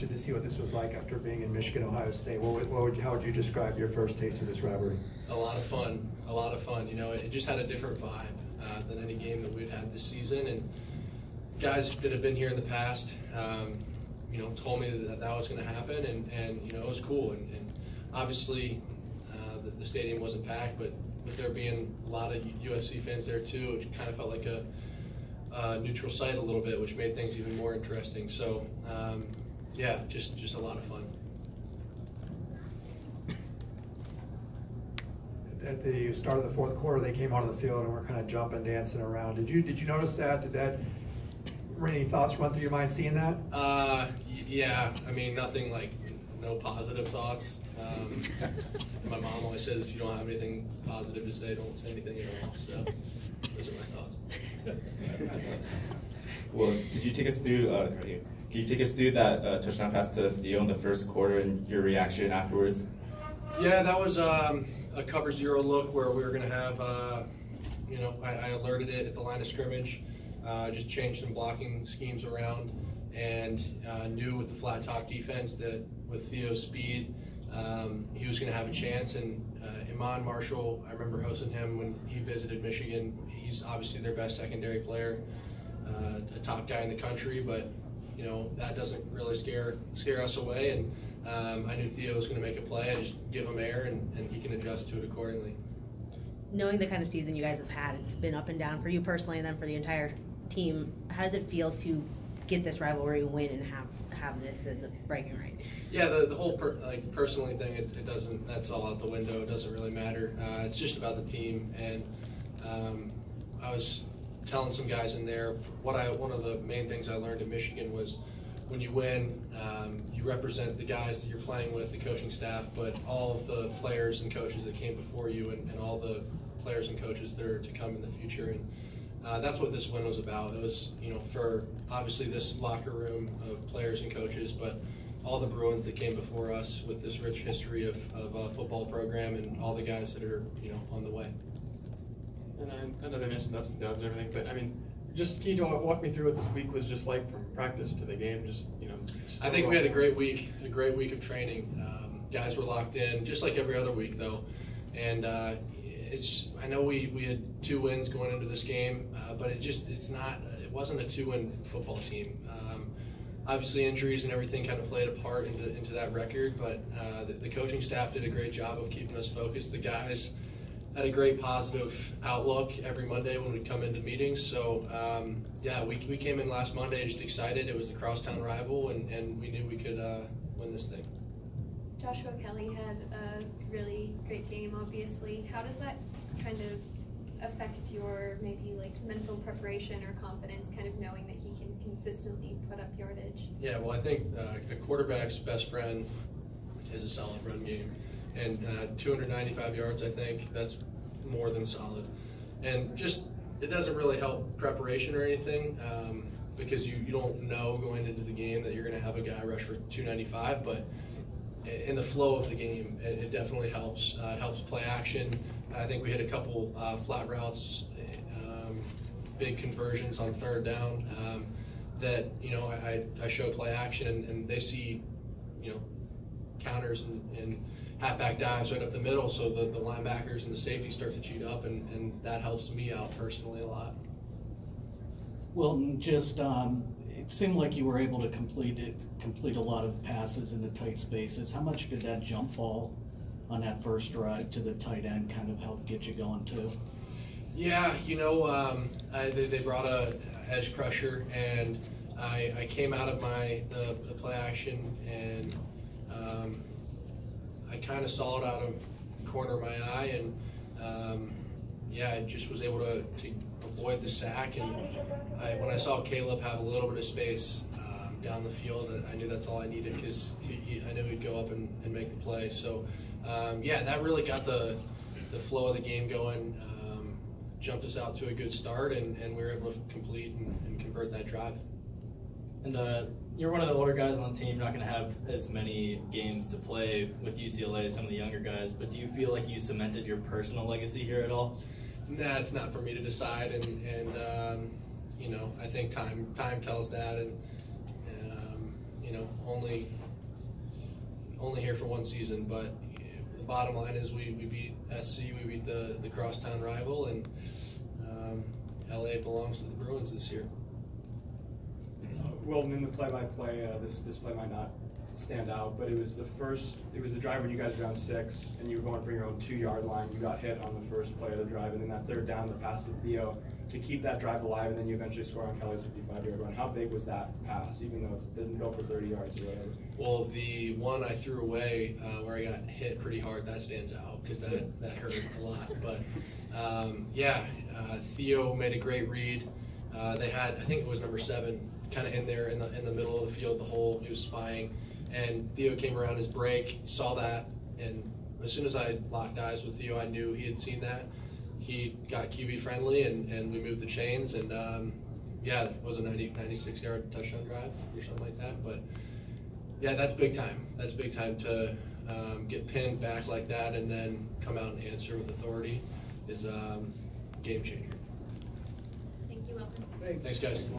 to see what this was like after being in Michigan, Ohio State. What would, what would, how would you describe your first taste of this rivalry? A lot of fun, a lot of fun. You know, it just had a different vibe uh, than any game that we'd had this season. And guys that have been here in the past, um, you know, told me that that was going to happen, and, and you know, it was cool. And, and obviously, uh, the, the, stadium wasn't packed, but with there being a lot of USC fans there too, it kind of felt like a, a neutral site a little bit, which made things even more interesting. So. Um, yeah, just just a lot of fun. At the start of the fourth quarter, they came onto the field and were kind of jumping, dancing around. Did you did you notice that? Did that any thoughts run through your mind seeing that? Uh, yeah. I mean, nothing like no positive thoughts. Um, my mom always says, if you don't have anything positive to say, don't say anything at all. So well, did you take us through? Uh, can you take us through that uh, touchdown pass to Theo in the first quarter and your reaction afterwards? Yeah, that was um, a cover zero look where we were going to have, uh, you know, I, I, alerted it at the line of scrimmage, uh, just changed some blocking schemes around, and uh, knew with the flat top defense that with Theo's speed, um, he was going to have a chance. And uh, Iman Marshall, I remember hosting him when he visited Michigan. He's obviously their best secondary player, uh, a top guy in the country, but you know that doesn't really scare scare us away. And um, I knew Theo was going to make a play. I just give him air, and, and he can adjust to it accordingly. Knowing the kind of season you guys have had, it's been up and down for you personally, and then for the entire team. How does it feel to get this rivalry win and have have this as a bragging rights? Yeah, the, the whole per, like personally thing, it, it, doesn't. That's all out the window. It doesn't really matter. Uh, it's just about the team, and um, I was telling some guys in there, what I one of the main things I learned in Michigan was when you win, um, you represent the guys that you're playing with, the coaching staff, but all of the players and coaches that came before you, and, and all the players and coaches that are to come in the future. And uh, that's what this win was about. It was, you know, for obviously this locker room of players and coaches, but all the Bruins that came before us with this rich history of, of a football program and all the guys that are, you know, on the way. And I, I know they mentioned the ups and downs and everything, but I mean, just can you walk me through what this week was just like from practice to the game? Just you know. Just I think we had a great week, a great week of training. Um, guys were locked in, just like every other week though, and uh, it's. I know we, we had two wins going into this game, uh, but it just it's not. It wasn't a two-win football team. Um, obviously, injuries and everything kind of played a part into into that record, but uh, the, the coaching staff did a great job of keeping us focused. The guys had a great positive outlook every Monday when we come into meetings. So um, yeah, we, we came in last Monday just excited. It was the crosstown rival, and, and we knew we could uh, win this thing. Joshua Kelley had a really great game, obviously. How does that kind of affect your maybe like mental preparation or confidence, kind of knowing that he can consistently put up yardage? Yeah, well, I think uh, a quarterback's best friend is a solid run game and uh, 295 yards, I think. That's more than solid. And just, it doesn't really help preparation or anything um, because you, you don't know going into the game that you're going to have a guy rush for 295, but in the flow of the game, it, it definitely helps. Uh, it helps play action. I think we hit a couple uh, flat routes, um, big conversions on third down um, that, you know, I, I show play action and, and they see, you know, counters and, and halfback dives right up the middle so the, the linebackers and the safety start to cheat up, and, and that helps me out personally a lot. Well, just um, it seemed like you were able to complete it, complete a lot of passes into tight spaces. How much did that jump ball on that first drive to the tight end kind of help get you going too? Yeah, you know, um, I, they, they, brought a edge crusher, and I, I came out of my the, the play action and um, I kind of saw it out of the corner of my eye, and um, yeah, I just was able to, to avoid the sack. And I, when I saw Caleb have a little bit of space um, down the field, I knew that's all I needed because I knew he'd go up and, and make the play. So um, yeah, that really got the the flow of the game going. Um, jumped us out to a good start, and, and we were able to complete and, and convert that drive. And uh, you're one of the older guys on the team. You're not going to have as many games to play with UCLA as some of the younger guys. But do you feel like you cemented your personal legacy here at all? Nah, not for me to decide. And, and um, you know, I think time time tells that. And um, you know, only only here for one season, but the bottom line is we, we beat SC, we beat the, the crosstown rival, and um, LA belongs to the Bruins this year. Wilton, in the play-by-play, uh, this, this play might not stand out, but it was the first, it was the drive when you guys were down six, and you were going for your own two-yard line, you got hit on the first play of the drive, and then that third down, the pass to Theo, to keep that drive alive, and then you eventually score on Kelley's fifty-five-yard run. How big was that pass, even though it didn't go for thirty yards or whatever? Well, the one I threw away uh, where I got hit pretty hard, that stands out because that, that hurt a lot. But um, yeah, uh, Theo made a great read. Uh, they had, I think it was number seven, kind of in there in the, in the middle of the field, the hole. He was spying. And Theo came around his break, saw that, and as soon as I locked eyes with Theo, I knew he had seen that. He got QB friendly, and, and we moved the chains. And um, yeah, it was a 90, 96 yard touchdown drive or something like that. But yeah, that's big time. That's big time to um, get pinned back like that and then come out and answer with authority is um, game changer. Thank you, Wilton. Thanks, guys.